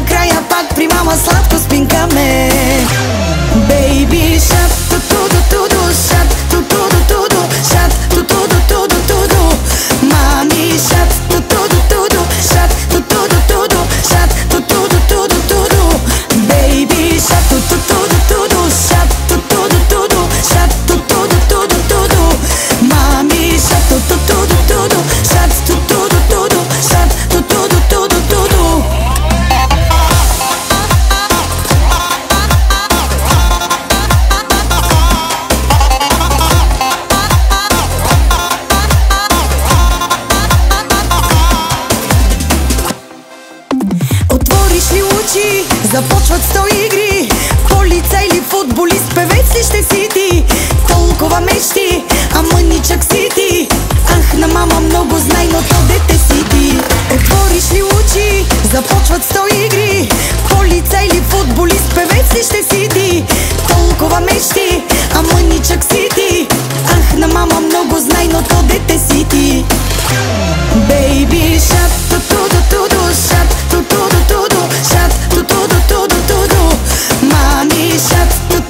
на края пак при мама сладко спинка ме Бейби шапка очи Започват сто игри. По или футболист, певец ли ще си ти? Толкова мечти, а мъничък си ти Ах, на мама много знай, но то дете си ти Отвориш е, ли очи, започват сто игри. По или футболист, певец ли ще си ти? Толкова мечти, shut the